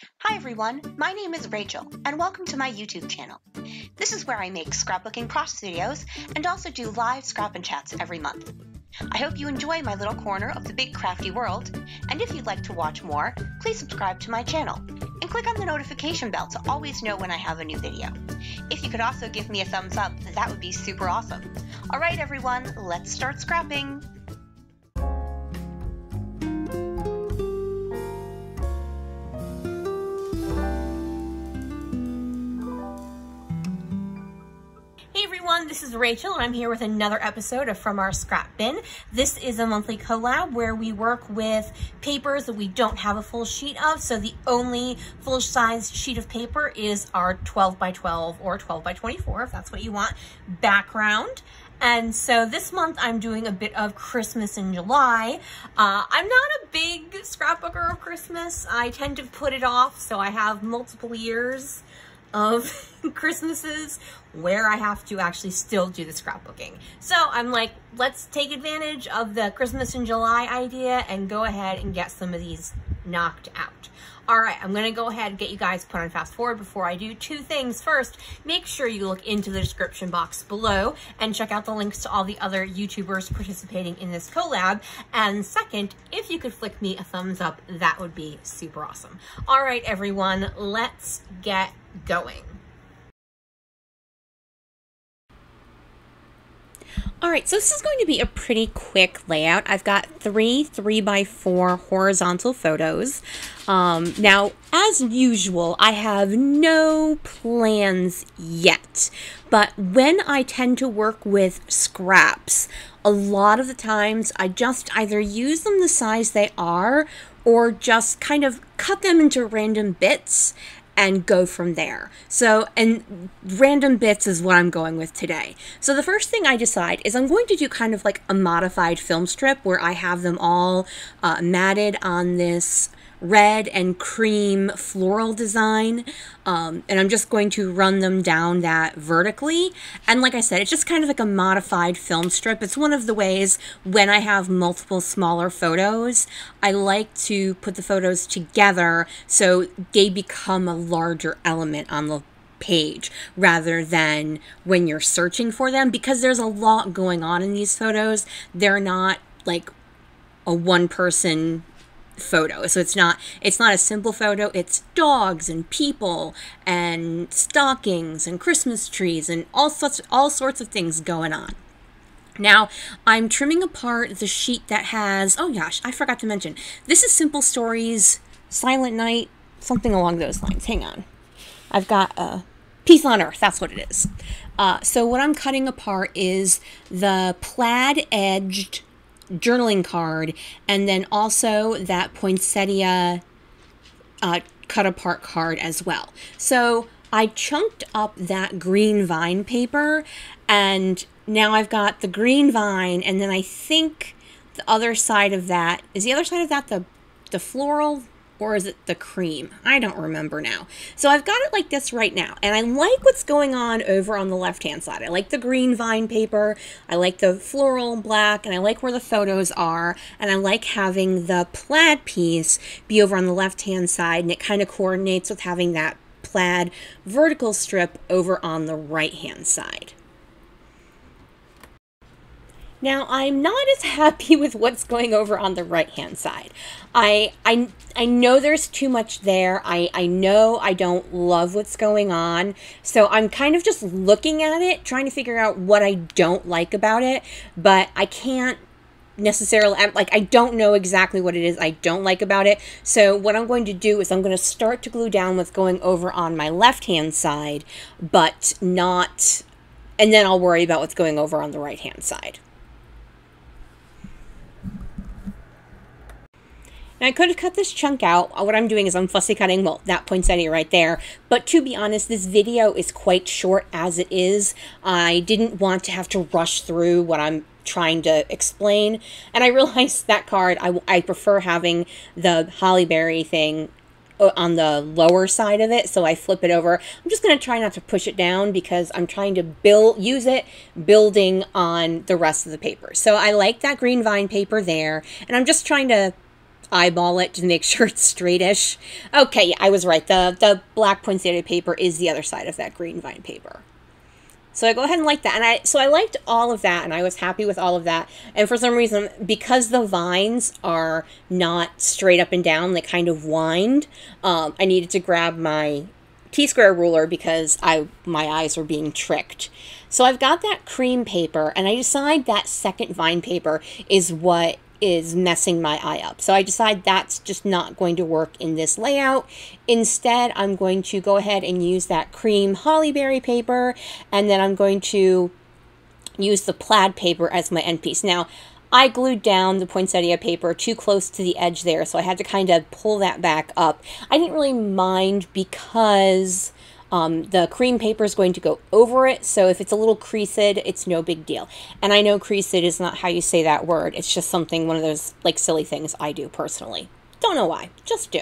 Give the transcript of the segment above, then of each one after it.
Hi everyone, my name is Rachel, and welcome to my YouTube channel. This is where I make scrapbooking process videos and also do live scrap and chats every month. I hope you enjoy my little corner of the big crafty world, and if you'd like to watch more, please subscribe to my channel and click on the notification bell to always know when I have a new video. If you could also give me a thumbs up, that would be super awesome. Alright everyone, let's start scrapping! This is Rachel and I'm here with another episode of From Our Scrap Bin. This is a monthly collab where we work with papers that we don't have a full sheet of. So the only full size sheet of paper is our 12 by 12 or 12 by 24 if that's what you want background. And so this month I'm doing a bit of Christmas in July. Uh, I'm not a big scrapbooker of Christmas. I tend to put it off so I have multiple years of Christmases where I have to actually still do the scrapbooking. So I'm like, let's take advantage of the Christmas in July idea and go ahead and get some of these knocked out. All right, I'm gonna go ahead and get you guys put on fast forward before I do two things. First, make sure you look into the description box below and check out the links to all the other YouTubers participating in this collab. And second, if you could flick me a thumbs up, that would be super awesome. All right, everyone, let's get going. All right, so this is going to be a pretty quick layout. I've got three three by four horizontal photos. Um, now, as usual, I have no plans yet, but when I tend to work with scraps, a lot of the times I just either use them the size they are or just kind of cut them into random bits and go from there. So, and random bits is what I'm going with today. So, the first thing I decide is I'm going to do kind of like a modified film strip where I have them all uh, matted on this red and cream floral design. Um, and I'm just going to run them down that vertically. And like I said, it's just kind of like a modified film strip. It's one of the ways when I have multiple smaller photos, I like to put the photos together so they become a larger element on the page rather than when you're searching for them because there's a lot going on in these photos. They're not like a one person photo. So it's not it's not a simple photo. It's dogs and people and stockings and Christmas trees and all sorts all sorts of things going on. Now, I'm trimming apart the sheet that has, oh gosh, I forgot to mention. This is Simple Stories, Silent Night, something along those lines. Hang on. I've got a Peace on Earth, that's what it is. Uh, so what I'm cutting apart is the plaid edged journaling card, and then also that poinsettia uh, cut apart card as well. So I chunked up that green vine paper, and now I've got the green vine, and then I think the other side of that is the other side of that the the floral or is it the cream? I don't remember now. So I've got it like this right now, and I like what's going on over on the left-hand side. I like the green vine paper, I like the floral black, and I like where the photos are, and I like having the plaid piece be over on the left-hand side, and it kind of coordinates with having that plaid vertical strip over on the right-hand side. Now, I'm not as happy with what's going over on the right-hand side. I, I, I know there's too much there. I, I know I don't love what's going on. So I'm kind of just looking at it, trying to figure out what I don't like about it. But I can't necessarily like I don't know exactly what it is I don't like about it. So what I'm going to do is I'm going to start to glue down what's going over on my left hand side, but not and then I'll worry about what's going over on the right hand side. Now I could have cut this chunk out. What I'm doing is I'm fussy cutting, well, that points poinsettia right there. But to be honest, this video is quite short as it is. I didn't want to have to rush through what I'm trying to explain. And I realized that card, I, I prefer having the holly berry thing uh, on the lower side of it so I flip it over I'm just going to try not to push it down because I'm trying to build use it building on the rest of the paper so I like that green vine paper there and I'm just trying to eyeball it to make sure it's straightish. Okay, I was right. The, the black poinsettia paper is the other side of that green vine paper. So I go ahead and like that. And I so I liked all of that and I was happy with all of that. And for some reason, because the vines are not straight up and down, they kind of wind, um, I needed to grab my T-square ruler because I my eyes were being tricked. So I've got that cream paper and I decide that second vine paper is what is messing my eye up. So I decide that's just not going to work in this layout. Instead, I'm going to go ahead and use that cream hollyberry paper, and then I'm going to use the plaid paper as my end piece. Now, I glued down the poinsettia paper too close to the edge there, so I had to kind of pull that back up. I didn't really mind because um, the cream paper is going to go over it, so if it's a little creased, it's no big deal. And I know creased is not how you say that word. It's just something, one of those like silly things I do personally. Don't know why, just do.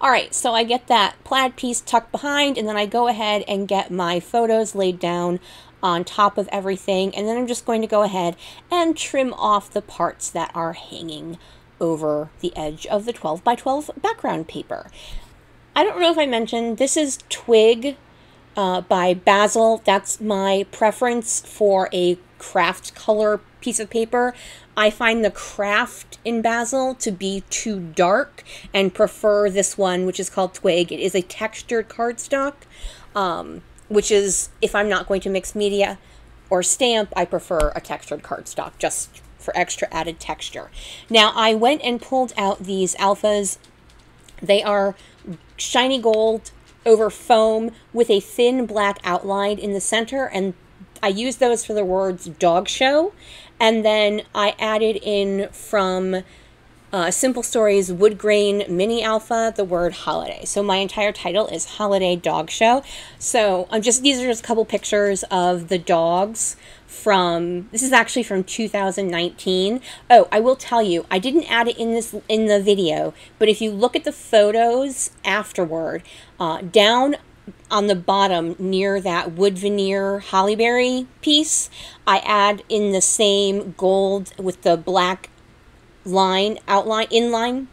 All right, so I get that plaid piece tucked behind, and then I go ahead and get my photos laid down on top of everything, and then I'm just going to go ahead and trim off the parts that are hanging over the edge of the 12 by 12 background paper. I don't know if I mentioned, this is Twig uh, by Bazzill. That's my preference for a craft color piece of paper. I find the craft in Bazzill to be too dark and prefer this one, which is called Twig. It is a textured cardstock, um, which is, if I'm not going to mix media or stamp, I prefer a textured cardstock just for extra added texture. Now, I went and pulled out these alphas. They are shiny gold over foam with a thin black outline in the center and I use those for the words dog show. And then I added in from uh, Simple Stories Wood Grain Mini Alpha the word holiday. So my entire title is Holiday Dog Show. So I'm just these are just a couple pictures of the dogs from this is actually from 2019 oh i will tell you i didn't add it in this in the video but if you look at the photos afterward uh, down on the bottom near that wood veneer hollyberry piece i add in the same gold with the black line outline inline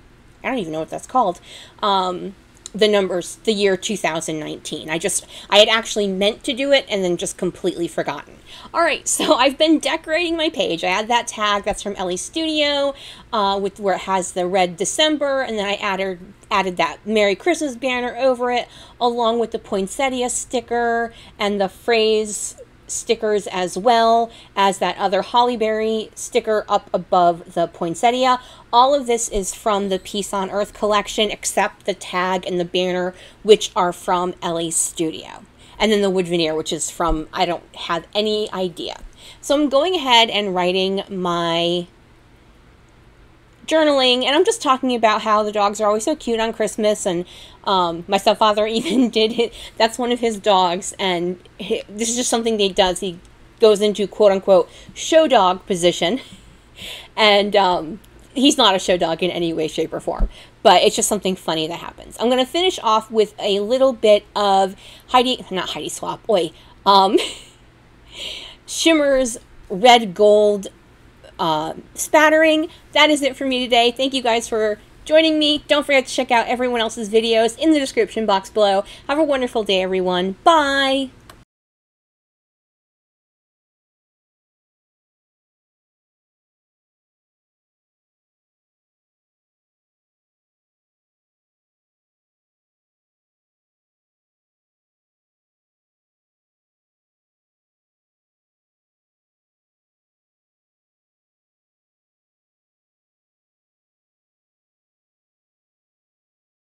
i don't even know what that's called um, the numbers the year 2019 i just i had actually meant to do it and then just completely forgotten. All right so i've been decorating my page. I add that tag that's from ellie studio uh, with where it has the red december and then i added added that merry christmas banner over it along with the poinsettia sticker and the phrase stickers as well as that other hollyberry sticker up above the poinsettia. All of this is from the Peace on Earth collection except the tag and the banner which are from Ellie's studio. And then the wood veneer which is from, I don't have any idea. So I'm going ahead and writing my journaling, and I'm just talking about how the dogs are always so cute on Christmas, and um, my stepfather even did it. That's one of his dogs, and he, this is just something that he does. He goes into quote unquote show dog position, and um, he's not a show dog in any way, shape, or form. But it's just something funny that happens. I'm gonna finish off with a little bit of Heidi, not Heidi Swapp, oi, um, Shimmerz red gold uh, spattering. That is it for me today. Thank you guys for joining me. Don't forget to check out everyone else's videos in the description box below. Have a wonderful day, everyone. Bye!